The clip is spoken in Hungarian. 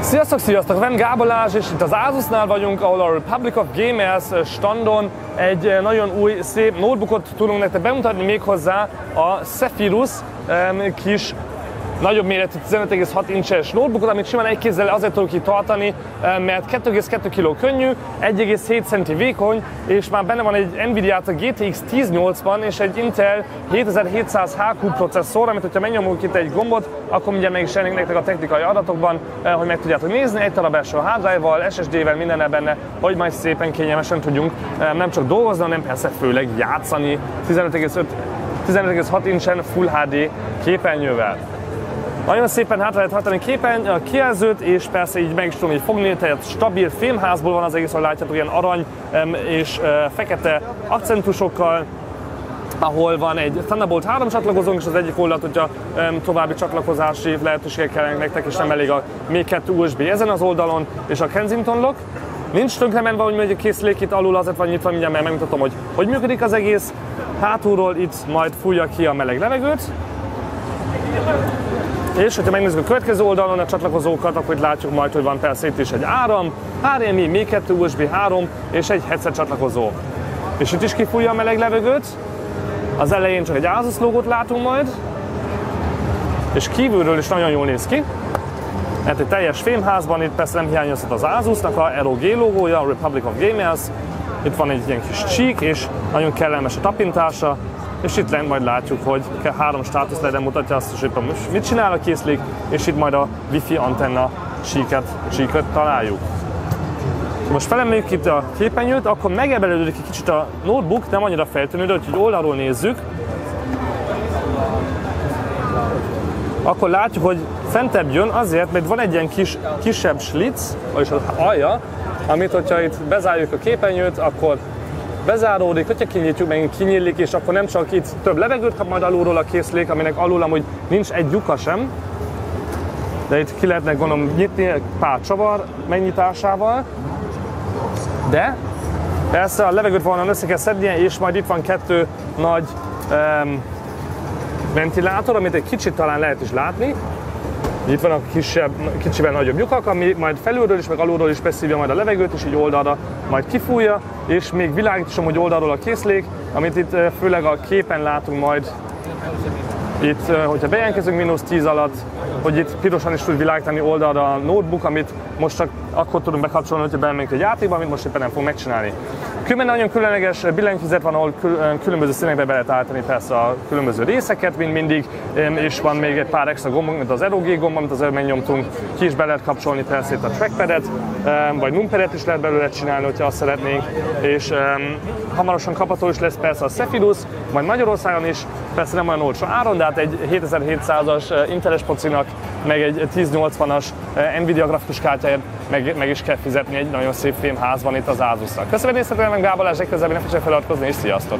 Sziasztok, sziasztok! Van Gábor és itt az Asusnál vagyunk, ahol a Republic of Gamers standon egy eh, nagyon új, szép notebookot tudunk nektek bemutatni méghozzá a Zephyrus kis nagyobb méretű 15,6 incses notebookot, amit simán egy kézzel azért tudok itt tartani, eh, mert 2,2 kg könnyű, 1,7 cm vékony, és már benne van egy Nvidia a GTX 1080 és egy Intel 7700 HQ processzor, amit hogyha megnyomunk itt egy gombot, akkor mindjárt meg is nektek a technikai adatokban, eh, hogy meg tudjátok nézni, egy darab első hard drive-val, SSD-vel, mindennel benne, hogy majd szépen kényelmesen tudjunk eh, nem csak dolgozni, hanem persze főleg játszani 15,5 15,6 incsen Full HD képernyővel. Nagyon szépen hát lehet hatani képen a kijelzőt, és persze így meg is tudom így fogni, tehát stabil fémházból van az egész, hogy látjátok, ilyen arany és fekete akcentusokkal, ahol van egy Thunderbolt 3 csatlakozónk, és az egyik oldalt, hogyha további csatlakozási lehetőségek kellenek nektek, és nem elég a még kettő USB ezen az oldalon, és a Kensington lock. Nincs tönkrementve, hogy megy a készülék itt alul, azért van nyitva, mindjárt mert megmutatom, hogy hogy működik az egész. Hátulról itt majd fújja ki a meleg levegőt. És hogyha megnézzük a következő oldalon a csatlakozókat, akkor itt látjuk majd, hogy van persze itt is egy áram, HDMI, még kettő USB 3 és egy headset csatlakozó. És itt is kifújja a meleg levegőt. Az elején csak egy Asus logót látunk majd, és kívülről is nagyon jól néz ki. Mert egy teljes fémházban, itt persze nem hiányozhat az Asusnak a ROG logója, a Republic of Gamers. Itt van egy ilyen kis csík, és nagyon kellemes a tapintása és itt lent majd látjuk, hogy három státusz legyen mutatja azt, hogy most mit csinál a készülék, és itt majd a Wi-Fi antenna síket, síket találjuk. Most felemeljük itt a képernyőt, akkor megebelődődik egy kicsit a notebook, nem annyira feltűnődő, hogy oldalról nézzük, akkor látjuk, hogy fentebb jön azért, mert van egy ilyen kis, kisebb slitz, vagyis az alja, amit hogyha itt bezárjuk a képernyőt, akkor bezáródik, hogyha kinyitjuk, megint kinyílik, és akkor nem csak itt több levegőt kap majd alulról a készlék, aminek alul amúgy nincs egy lyuka sem, de itt ki lehetne gondolom nyitni pár csavar megnyitásával, de persze a levegőt valahol össze kell szednie, és majd itt van kettő nagy um, ventilátor, amit egy kicsit talán lehet is látni, itt van a kisebb, kicsiben nagyobb lyukak, ami majd felülről is, meg alulról is beszívja majd a levegőt, és így oldalra majd kifújja, és még világít is amúgy oldalról a készlék, amit itt főleg a képen látunk majd itt, hogyha bejelentkezünk mínusz 10 alatt, hogy itt pirosan is tud világítani oldalra a notebook, amit most csak akkor tudunk bekapcsolni, hogyha belemegyünk egy játékba, amit most éppen nem fog megcsinálni. Különben nagyon különleges billentyűzet van, ahol különböző színekbe be lehet állítani persze a különböző részeket, mint mindig, és van még egy pár extra gombunk, mint az ROG gomb, amit az előbb megnyomtunk, ki is be lehet kapcsolni persze itt a trackpadet, vagy numpadet is lehet belőle csinálni, hogyha azt szeretnénk, és hamarosan kapható is lesz persze a Zephyrus, majd Magyarországon is, persze nem olyan olcsó áron, de hát egy 7700-as Inteles pocinak, meg egy 1080-as Nvidia grafikus kártyáért meg, meg is kell fizetni egy nagyon szép fémházban itt az Asusnak. Köszönöm, hogy néztetek, Gábor Lázs, legközelebb ne felejtsetek feliratkozni, és sziasztok!